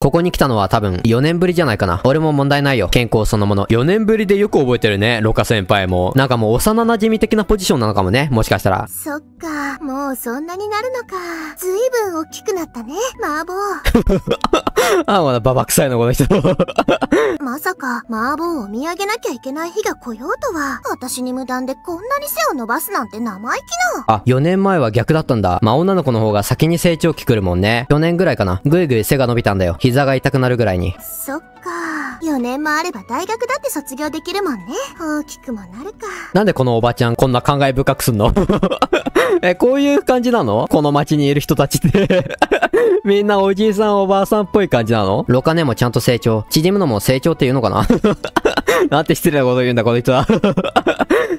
ここに来たのは多分4年ぶりじゃないかな。俺も問題ないよ。健康そのもの。4年ぶりでよく覚えてるね、ロカ先輩も。なんかもう幼馴染的なポジションなのかもね。もしかしたら。そっか、もうそんなになるのか。ずいぶん大きくなったね、麻婆。あ、まだババ臭いのこの人。まさか、麻婆を見上げなきゃいけない日が来ようとは。私に無断でこんなに背を伸ばすなんて生意気な。あ、4年前は逆だったんだ。まあ、女の子の方が先に成長期来るもんね。去年ぐらいかな。ぐいぐい背が伸びたんだよ。膝が痛くなるぐらいに。そっか。4年もあれば大学だって卒業できるもんね。大きくもなるか。なんでこのおばちゃんこんな感慨深くすんの？え、こういう感じなの？この街にいる人たちって みんなおじいさんおばあさんっぽい感じなの？ロカネもちゃんと成長。縮むのも成長って言うのかな？なんて失礼なこと言うんだ、この人は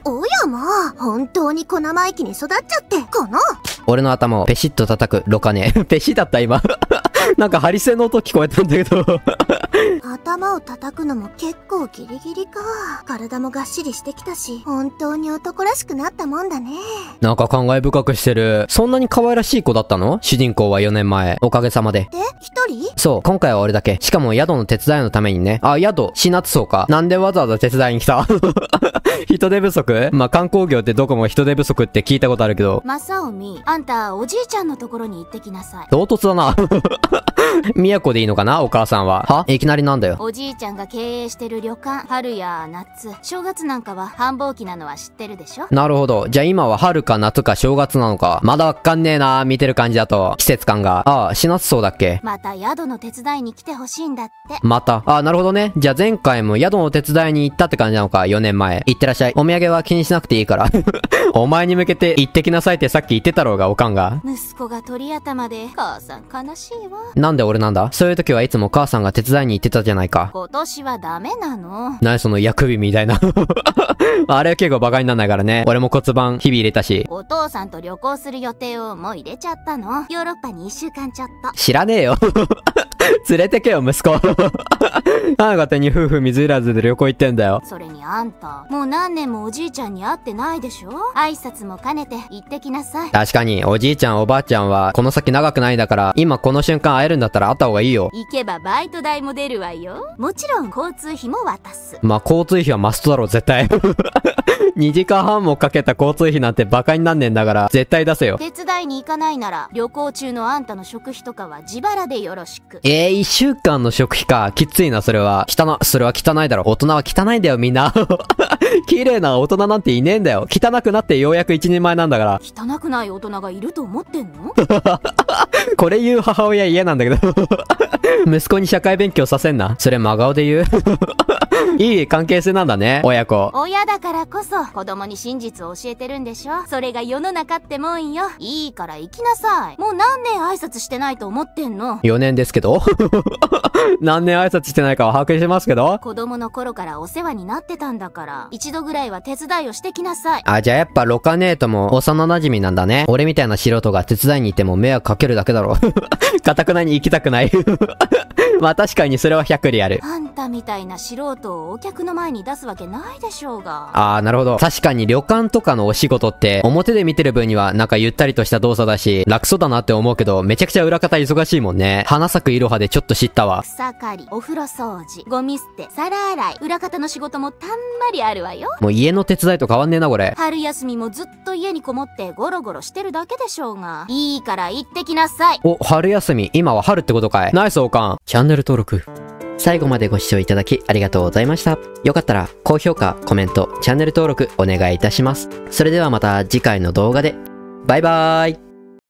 おやまあ、本当に小生意気に育っちゃって、この。俺の頭をペシッと叩くロカネ。ペシだった今なんかハリセンの音聞こえたんだけど。頭を叩くのも結構ギリギリか。体もがっしりしてきたし、本当に男らしくなったもんだね。なんか感慨深くしてる。そんなに可愛らしい子だったの？主人公は4年前。おかげさまで。で、一人？そう、今回は俺だけ。しかも宿の手伝いのためにね。あ、宿、死夏そうか。なんでわざわざ手伝いに来た？人手不足？まあ、観光業ってどこも人手不足って聞いたことあるけど。マサオミ、あんたおじいちゃんのところに行ってきなさい。唐突だな。宮古でいいのかな？お母さんは。は？いきなりなんだよ。おじいちゃんが経営してる旅館、春や夏、正月なんかは繁忙期なのは知ってるでしょ？なるほど。じゃあ今は春か夏か正月なのか。まだわかんねえな見てる感じだと。季節感が。ああ、死なつそうだっけ？また宿の手伝いに来てほしいんだって。また。ああ、なるほどね。じゃあ前回も宿の手伝いに行ったって感じなのか？4年前。行ってらっしゃい。お土産は気にしなくていいから。お前に向けて行ってきなさいってさっき言ってたろうが、おかんが。息子が鳥頭で、母さん悲しいわ。なんで俺なんだ？そういう時はいつも母さんが手伝いに行ってたじゃないか。今年はダメなの。何その薬首みたいな あれは結構バカになんないからね。俺も骨盤日々入れたし。お父さんと旅行する予定をもう入れちゃったの。ヨーロッパに一週間ちょっと。知らねえよ連れてけよ、息子。あ勝手に夫婦水入らずで旅行行ってんだよ。それにあんた、もう何年もおじいちゃんに会ってないでしょ？挨拶も兼ねて行ってきなさい。確かに、おじいちゃんおばあちゃんは、この先長くないんだから、今この瞬間会えるんだったら会った方がいいよ。行けばバイト代も出るわよ。もちろん交通費も渡す。まあ、交通費はマストだろ、絶対。2時間半もかけた交通費なんてバカになんねんだから、絶対出せよ。手伝いに行かないなら、旅行中のあんたの食費とかは自腹でよろしく。えー、1週間の食費か。きついな、それは。汚、それは汚いだろ。大人は汚いんだよ、みんな。綺麗な大人なんていねえんだよ。汚くなってようやく一人前なんだから。汚くない大人がいると思ってんの？これ言う母親嫌なんだけど 息子に社会勉強させんな。それ真顔で言ういい関係性なんだね、親子。親だからこそ、子供に真実を教えてるんでしょ？それが世の中ってもんよ。いいから行きなさい。もう何年挨拶してないと思ってんの ?4 年ですけど何年挨拶してないかは把握してますけど子供の頃からお世話になってたんだから、一度ぐらいは手伝いをしてきなさい。あ、じゃあやっぱロカネートも幼馴染なんだね。俺みたいな素人が手伝いに行っても迷惑かけるだけだろ。かたくなに行きたくない まあ確かにそれは100リアル。あんたみたいな素人をお客の前に出すわけないでしょうが。ああ、なるほど。確かに旅館とかのお仕事って、表で見てる分にはなんかゆったりとした動作だし、楽そうだなって思うけど、めちゃくちゃ裏方忙しいもんね。花咲くいろはでちょっと知ったわ。草刈り、お風呂掃除、ゴミ捨て、皿洗い、裏方の仕事もたんまりあるわよ。もう家の手伝いと変わんねえな、これ。春休みもずっと家にこもってゴロゴロしてるだけでしょうが。いいから行ってきなさい。お、春休み。今は春ってことかい。ナイスおかん。チャンネル登録。最後までご視聴いただきありがとうございました。よかったら高評価、コメント、チャンネル登録お願いいたします。それではまた次回の動画で。バイバーイ